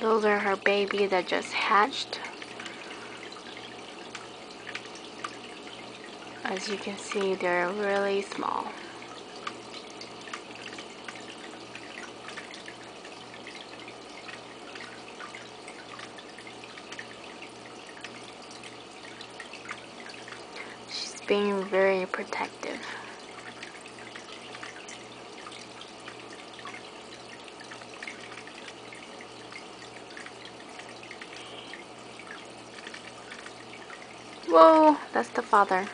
Those are her baby that just hatched. As you can see, they're really small. She's being very protective. Whoa, that's the father.